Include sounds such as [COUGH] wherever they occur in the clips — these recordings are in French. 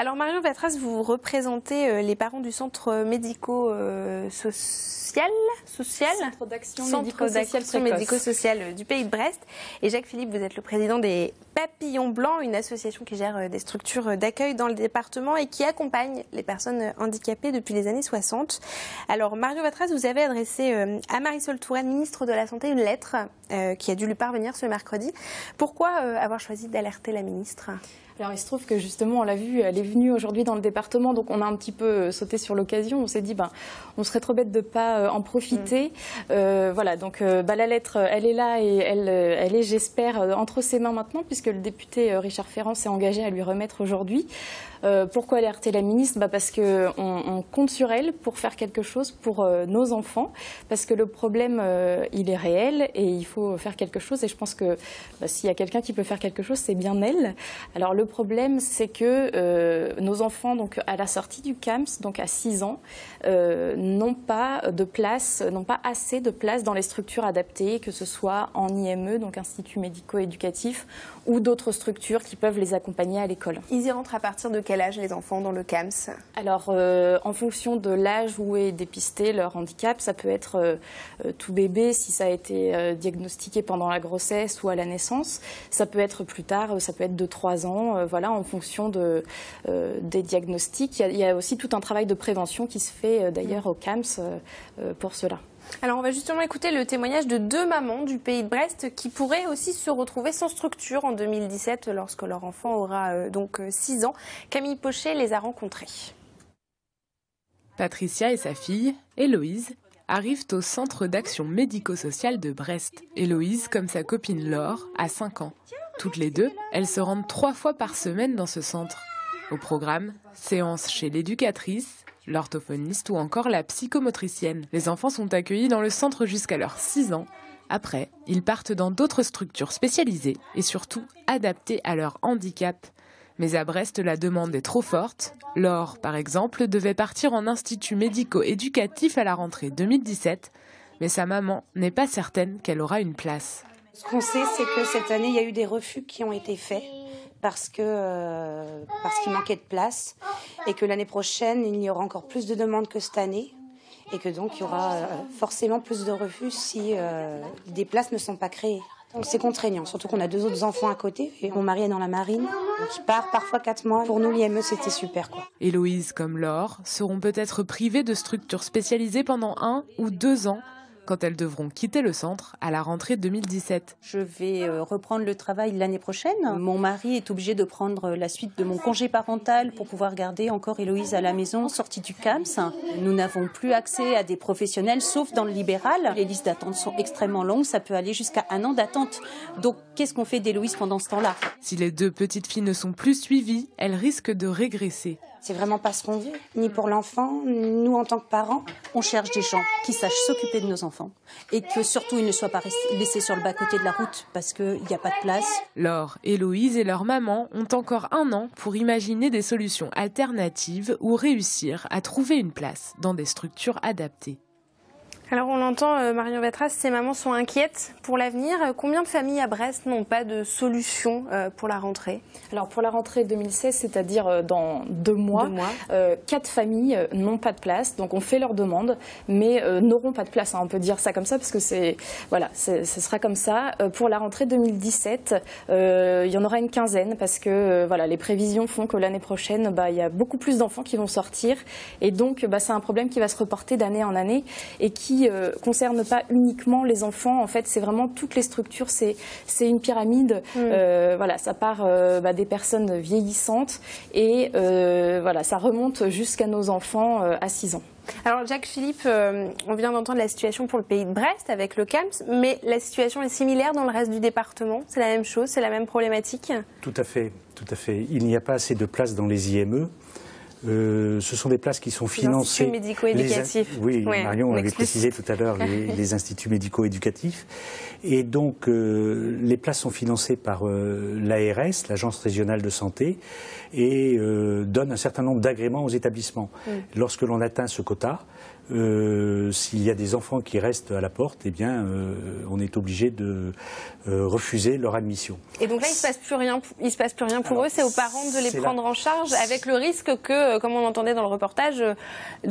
Alors Marion Vatras, vous représentez les parents du centre médico-social social, Centre d'action médico-social du pays de Brest. Et Jacques Philippe, vous êtes le président des Papillons Blancs, une association qui gère des structures d'accueil dans le département et qui accompagne les personnes handicapées depuis les années 60. Alors Marion Vatras, vous avez adressé à Marisol Touraine, ministre de la Santé, une lettre qui a dû lui parvenir ce mercredi. Pourquoi avoir choisi d'alerter la ministre? Alors il se trouve que justement, on l'a vu, elle est venue aujourd'hui dans le département, donc on a un petit peu euh, sauté sur l'occasion. On s'est dit, ben, on serait trop bête de ne pas euh, en profiter. Mm. Euh, voilà, donc bah, la lettre, elle est là et elle, elle est, j'espère, entre ses mains maintenant, puisque le député Richard Ferrand s'est engagé à lui remettre aujourd'hui. pourquoi alerter la ministre? Bah Parce qu'on on compte sur elle pour faire quelque chose pour nos enfants, parce que le problème, il est réel et il faut faire quelque chose. Et je pense que bah, s'il y a quelqu'un qui peut faire quelque chose, c'est bien elle. Alors le problème, c'est que euh, nos enfants, donc à la sortie du CAMS, donc à 6 ans, euh, n'ont pas de place, n'ont pas assez de place dans les structures adaptées, que ce soit en IME, donc Institut médico-éducatif, ou d'autres structures qui peuvent les accompagner à l'école. Ils y rentrent à partir de quel âge les enfants dans le CAMS? Alors, euh, en fonction de l'âge où est dépisté leur handicap, ça peut être tout bébé si ça a été diagnostiqué pendant la grossesse ou à la naissance. Ça peut être plus tard, ça peut être de 3 ans euh, voilà, en fonction de, euh, des diagnostics. Il y, a, aussi tout un travail de prévention qui se fait euh, d'ailleurs au CAMS pour cela. Alors on va justement écouter le témoignage de deux mamans du pays de Brest qui pourraient aussi se retrouver sans structure en 2017 lorsque leur enfant aura donc 6 ans. Camille Pochet les a rencontrées. Patricia et sa fille, Héloïse, arrivent au centre d'action médico-sociale de Brest. Héloïse, comme sa copine Laure, a 5 ans. Toutes les deux, elles se rendent trois fois par semaine dans ce centre. Au programme, séances chez l'éducatrice, l'orthophoniste ou encore la psychomotricienne. Les enfants sont accueillis dans le centre jusqu'à leurs 6 ans. Après, ils partent dans d'autres structures spécialisées et surtout adaptées à leur handicap. Mais à Brest, la demande est trop forte. Laure, par exemple, devait partir en institut médico-éducatif à la rentrée 2017, mais sa maman n'est pas certaine qu'elle aura une place. Ce qu'on sait, c'est que cette année, il y a eu des refus qui ont été faits parce que euh, parce qu'il manquait de place et que l'année prochaine, il y aura encore plus de demandes que cette année et que donc il y aura euh, forcément plus de refus si euh, des places ne sont pas créées. C'est contraignant, surtout qu'on a deux autres enfants à côté. Et mon mari est dans la marine, il part parfois quatre mois. Pour nous, l'IME, c'était super. Quoi. Héloïse, comme Laure, seront peut-être privées de structures spécialisées pendant un ou deux ans quand elles devront quitter le centre à la rentrée 2017. Je vais euh, reprendre le travail l'année prochaine. Mon mari est obligé de prendre la suite de mon congé parental pour pouvoir garder encore Héloïse à la maison, sortie du CAMS. Nous n'avons plus accès à des professionnels, sauf dans le libéral. Les listes d'attente sont extrêmement longues, ça peut aller jusqu'à un an d'attente. Donc qu'est-ce qu'on fait d'Héloïse pendant ce temps-là? Si les deux petites filles ne sont plus suivies, elles risquent de régresser. C'est vraiment pas ce qu'on veut, ni pour l'enfant, nous en tant que parents. On cherche des gens qui sachent s'occuper de nos enfants et que surtout ils ne soient pas laissés sur le bas-côté de la route parce qu'il n'y a pas de place. Laure, Héloïse et leur maman ont encore un an pour imaginer des solutions alternatives ou réussir à trouver une place dans des structures adaptées. Alors on l'entend, euh, Marion Vatras, ces mamans sont inquiètes pour l'avenir. Combien de familles à Brest n'ont pas de solution euh, pour la rentrée? Alors pour la rentrée 2016, c'est-à-dire euh, dans deux mois, quatre familles n'ont pas de place. Donc on fait leur demande, mais n'auront pas de place. Hein. on peut dire ça comme ça parce que c'est voilà, ce sera comme ça. pour la rentrée 2017, il y en aura une quinzaine parce que voilà, les prévisions font que l'année prochaine, bah, il y a beaucoup plus d'enfants qui vont sortir et donc bah, c'est un problème qui va se reporter d'année en année et qui ne euh, concerne pas uniquement les enfants. En fait, c'est vraiment toutes les structures. C'est une pyramide. Mm. Euh, voilà, ça part euh, bah, des personnes vieillissantes et voilà, ça remonte jusqu'à nos enfants à 6 ans. Alors Jacques Philippe, on vient d'entendre la situation pour le pays de Brest avec le CAMS, mais la situation est similaire dans le reste du département. C'est la même chose, c'est la même problématique? Tout à fait, tout à fait. Il n'y a pas assez de place dans les IME. Ce sont des places qui sont financées. Les instituts médico-éducatifs. Oui, Marion l'avait précisé tout à l'heure, les, [LAUGHS] les, instituts médico-éducatifs. Et donc, les places sont financées par l'ARS, l'Agence régionale de santé, et donnent un certain nombre d'agréments aux établissements. Lorsque l'on atteint ce quota, euh, s'il y a des enfants qui restent à la porte, eh bien, euh, on est obligé de euh, refuser leur admission. Et donc là, il ne se passe plus rien, il se passe plus rien pour eux. C'est aux parents de les prendre en charge, avec le risque que, comme on entendait dans le reportage,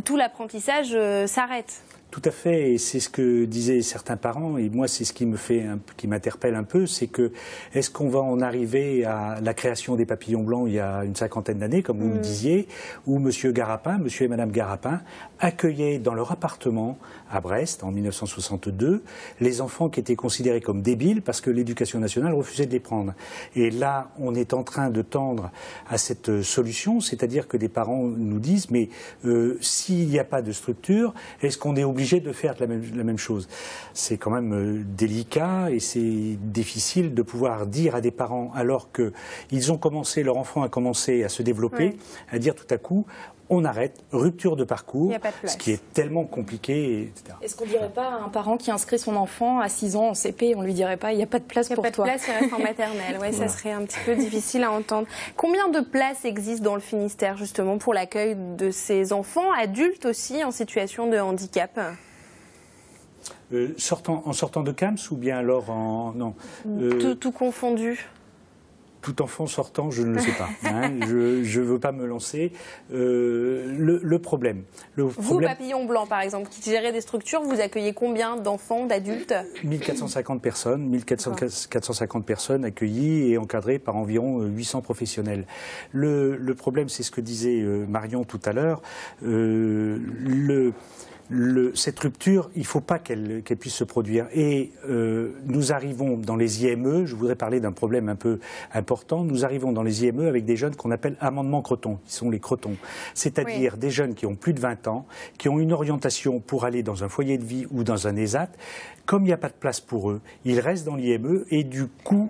tout l'apprentissage s'arrête. Tout à fait, et c'est ce que disaient certains parents, et moi c'est ce qui me fait, qui m'interpelle un peu, c'est que est-ce qu'on va en arriver à la création des papillons blancs il y a une cinquantaine d'années, comme vous le mm. disiez, où Monsieur Garapin, Monsieur et Madame Garapin accueillaient dans leur appartement à Brest en 1962 les enfants qui étaient considérés comme débiles parce que l'éducation nationale refusait de les prendre. Et là, on est en train de tendre à cette solution, c'est-à-dire que des parents nous disent mais euh, s'il n'y a pas de structure, est-ce qu'on est obligé obligé de faire la même, la même chose. C'est quand même euh, délicat et c'est difficile de pouvoir dire à des parents, alors qu'ils ont commencé, leur enfant a commencé à se développer, à dire tout à coup, on arrête, rupture de parcours, ce qui est tellement compliqué, etc. Est-ce qu'on ne dirait pas à un parent qui inscrit son enfant à 6 ans en CP, on ne lui dirait pas, il n'y a pas de place pour toi Il n'y a pas de place, il reste en maternelle. Ouais, Ça serait un petit peu difficile à entendre. Combien de places existent dans le Finistère, justement, pour l'accueil de ces enfants, adultes aussi, en situation de handicap? Euh, sortant, en sortant de CAMS ou bien alors en. Non. Euh, tout confondu tout enfant sortant, je ne le sais pas. Hein. [LAUGHS] je ne veux pas me lancer. Euh, le, problème, Vous, Papillon Blanc, par exemple, qui gérez des structures, vous accueillez combien d'enfants, d'adultes? 1450 personnes, 1450 personnes accueillies et encadrées par environ 800 professionnels. Le, problème, c'est ce que disait euh, Marion tout à l'heure. Euh, le cette rupture, il ne faut pas qu'elle puisse se produire. Et euh, nous arrivons dans les IME, je voudrais parler d'un problème un peu important, nous arrivons dans les IME avec des jeunes qu'on appelle amendements crotons, qui sont les crotons. C'est-à-dire des jeunes qui ont plus de 20 ans, qui ont une orientation pour aller dans un foyer de vie ou dans un ESAT. Comme il n'y a pas de place pour eux, ils restent dans l'IME et du coup,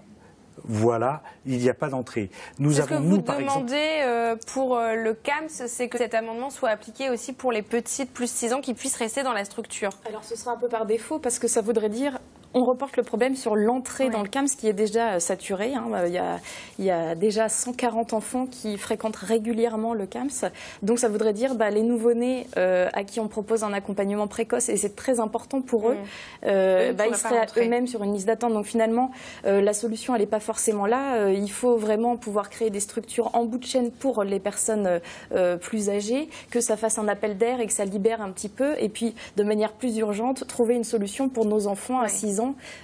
voilà, il n'y a pas d'entrée. Nous avons, ce que vous nous, demandez euh, pour euh, le CAMS, c'est que cet amendement soit appliqué aussi pour les petites plus 6 ans qui puissent rester dans la structure. Alors ce sera un peu par défaut parce que ça voudrait dire on reporte le problème sur l'entrée dans le CAMS qui est déjà euh, saturé. Hein. Il, y a, il, y a, déjà 140 enfants qui fréquentent régulièrement le CAMS. Donc ça voudrait dire bah, les nouveau-nés à qui on propose un accompagnement précoce, et c'est très important pour eux, bah, ils seraient eux-mêmes sur une liste d'attente. Donc finalement, la solution, elle n'est pas forcément là. Euh, il faut vraiment pouvoir créer des structures en bout de chaîne pour les personnes euh, euh, plus âgées, que ça fasse un appel d'air et que ça libère un petit peu. Et puis, de manière plus urgente, trouver une solution pour nos enfants à 6 ans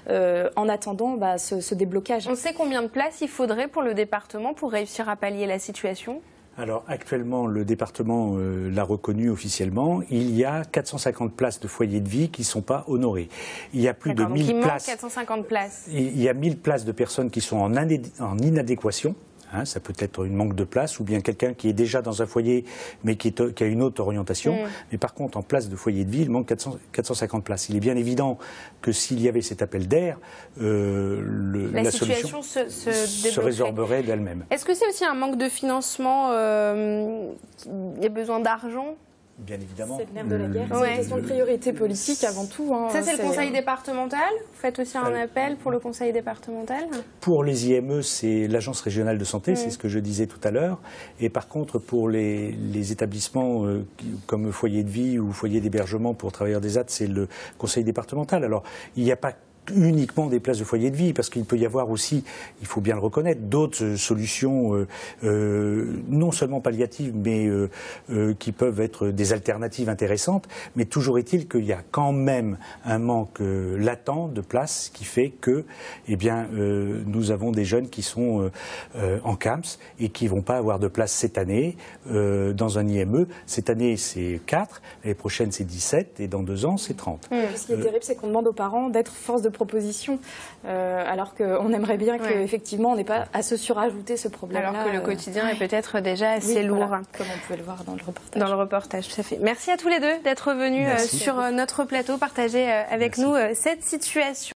en attendant bah, ce, déblocage. On sait combien de places il faudrait pour le département pour réussir à pallier la situation? Alors actuellement, le département l'a reconnu officiellement. Il y a 450 places de foyers de vie qui ne sont pas honorées. Il y a plus de 1000 places. 450 places. Il y a 1000 places de personnes qui sont en, en inadéquation Hein, ça peut être une manque de place ou bien quelqu'un qui est déjà dans un foyer mais qui, a une autre orientation. Mm. Mais par contre, en place de foyer de vie, il manque 450 places. Il est bien évident que s'il y avait cet appel d'air, euh, la, solution se, se, résorberait d'elle-même. Est-ce que c'est aussi un manque de financement euh, Il y a besoin d'argent? Bien évidemment. C'est le nerf de la guerre. C'est une question de priorité politique avant tout. Hein. Ça, c'est le conseil départemental? Vous faites aussi un appel pour le conseil départemental? Pour les IME, c'est l'agence régionale de santé, c'est mm. ce que je disais tout à l'heure. Et par contre, pour les, établissements euh, comme foyer de vie ou foyer d'hébergement pour travailleurs des AT, c'est le conseil départemental. Alors, il n'y a pas uniquement des places de foyer de vie, parce qu'il peut y avoir aussi, il faut bien le reconnaître, d'autres euh, solutions euh, euh, non seulement palliatives, mais qui peuvent être des alternatives intéressantes. Mais toujours est-il qu'il y a quand même un manque latent de places qui fait que, eh bien, nous avons des jeunes qui sont en CAMS et qui vont pas avoir de place cette année dans un IME. Cette année, c'est 4, l'année prochaine, c'est 17, et dans deux ans, c'est 30. Ce qui est terrible, c'est qu'on demande aux parents d'être force de proposition, euh, alors qu'on aimerait bien qu'effectivement on n'ait pas à se surajouter ce problème. Alors que le euh, quotidien est peut-être déjà assez lourd. comme on pouvait le voir dans le reportage. Dans le reportage, tout à fait. Merci à tous les deux d'être venus euh, sur notre plateau, partager avec nous cette situation.